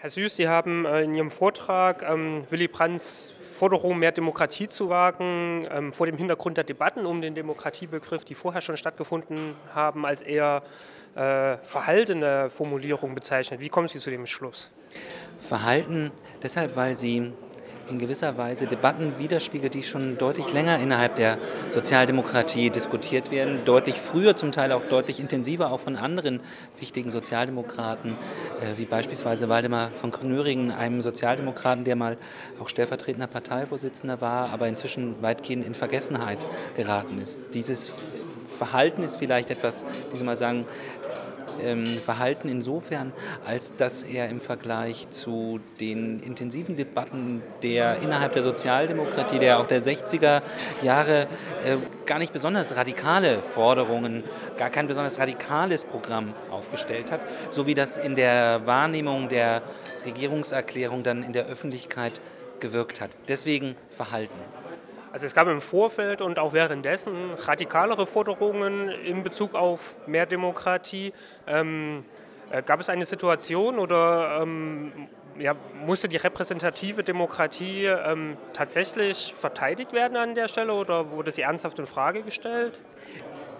Herr Süß, Sie haben äh, in Ihrem Vortrag ähm, Willy Brandts Forderung, mehr Demokratie zu wagen, ähm, vor dem Hintergrund der Debatten um den Demokratiebegriff, die vorher schon stattgefunden haben, als eher äh, verhaltene Formulierung bezeichnet. Wie kommen Sie zu dem Schluss? Verhalten deshalb, weil sie in gewisser Weise Debatten widerspiegelt, die schon deutlich länger innerhalb der Sozialdemokratie diskutiert werden, deutlich früher, zum Teil auch deutlich intensiver, auch von anderen wichtigen Sozialdemokraten, äh, wie beispielsweise Waldemar von Knöringen, einem Sozialdemokraten, der mal auch stellvertretender Parteivorsitzender war, aber inzwischen weitgehend in Vergessenheit geraten ist. Dieses Verhalten ist vielleicht etwas, wie soll man sagen, ähm, Verhalten insofern, als dass er im Vergleich zu den intensiven Debatten der innerhalb der Sozialdemokratie, der auch der 60er Jahre äh, gar nicht besonders radikale Forderungen, gar kein besonders radikales Programm aufgestellt hat, so wie das in der Wahrnehmung der Regierungserklärung dann in der Öffentlichkeit gewirkt hat. Deswegen Verhalten. Also es gab im Vorfeld und auch währenddessen radikalere Forderungen in Bezug auf mehr Demokratie. Ähm, äh, gab es eine Situation oder ähm, ja, musste die repräsentative Demokratie ähm, tatsächlich verteidigt werden an der Stelle oder wurde sie ernsthaft in Frage gestellt?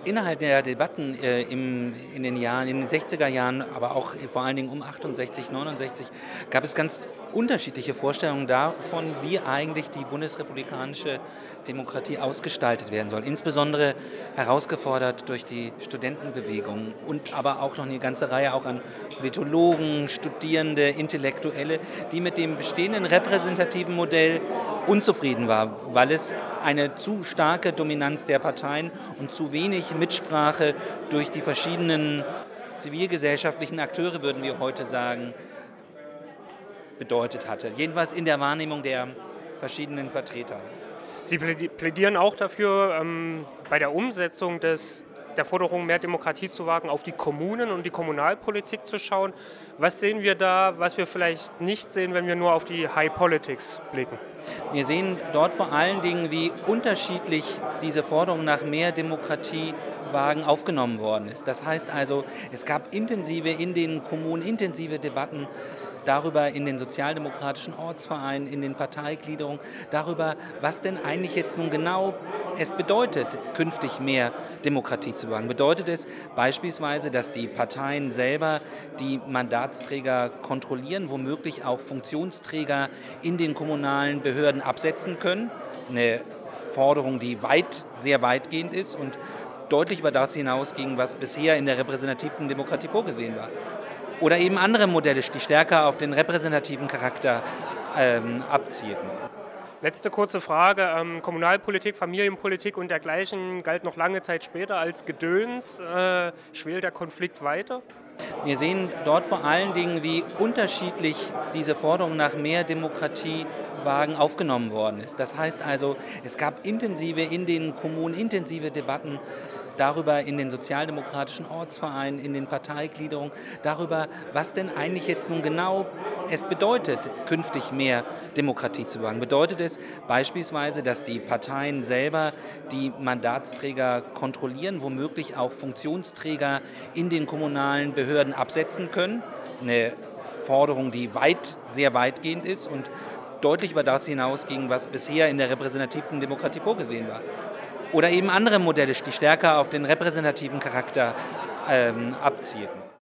Innerhalb der Debatten äh, im, in den Jahren, in den 60er Jahren, aber auch vor allen Dingen um 68, 69, gab es ganz unterschiedliche Vorstellungen davon, wie eigentlich die bundesrepublikanische Demokratie ausgestaltet werden soll. Insbesondere herausgefordert durch die Studentenbewegung und aber auch noch eine ganze Reihe auch an Politologen, Studierende, Intellektuelle, die mit dem bestehenden repräsentativen Modell unzufrieden waren, weil es eine zu starke Dominanz der Parteien und zu wenig Mitsprache durch die verschiedenen zivilgesellschaftlichen Akteure, würden wir heute sagen, bedeutet hatte. Jedenfalls in der Wahrnehmung der verschiedenen Vertreter. Sie plädieren auch dafür, ähm, bei der Umsetzung des, der Forderung, mehr Demokratie zu wagen, auf die Kommunen und die Kommunalpolitik zu schauen. Was sehen wir da, was wir vielleicht nicht sehen, wenn wir nur auf die High Politics blicken? Wir sehen dort vor allen Dingen, wie unterschiedlich diese Forderung nach mehr Demokratie wagen aufgenommen worden ist. Das heißt also, es gab intensive in den Kommunen intensive Debatten darüber in den sozialdemokratischen Ortsvereinen, in den Parteigliederungen, darüber, was denn eigentlich jetzt nun genau es bedeutet, künftig mehr Demokratie zu wagen. Bedeutet es beispielsweise, dass die Parteien selber die Mandatsträger kontrollieren, womöglich auch Funktionsträger in den kommunalen Behörden absetzen können? Eine Forderung, die weit, sehr weitgehend ist und deutlich über das hinausging, was bisher in der repräsentativen Demokratie vorgesehen war. Oder eben andere Modelle, die stärker auf den repräsentativen Charakter ähm, abzielten. Letzte kurze Frage. Ähm, Kommunalpolitik, Familienpolitik und dergleichen galt noch lange Zeit später als Gedöns. Äh, schwelt der Konflikt weiter? Wir sehen dort vor allen Dingen, wie unterschiedlich diese Forderung nach mehr Demokratie wagen aufgenommen worden ist. Das heißt also, es gab intensive in den Kommunen intensive Debatten darüber in den sozialdemokratischen Ortsvereinen, in den Parteigliederungen, darüber, was denn eigentlich jetzt nun genau es bedeutet, künftig mehr Demokratie zu wagen. Bedeutet es beispielsweise, dass die Parteien selber die Mandatsträger kontrollieren, womöglich auch Funktionsträger in den kommunalen Behörden absetzen können? Eine Forderung, die weit, sehr weitgehend ist und deutlich über das hinausging, was bisher in der repräsentativen Demokratie vorgesehen war. Oder eben andere Modelle, die stärker auf den repräsentativen Charakter ähm, abzielten.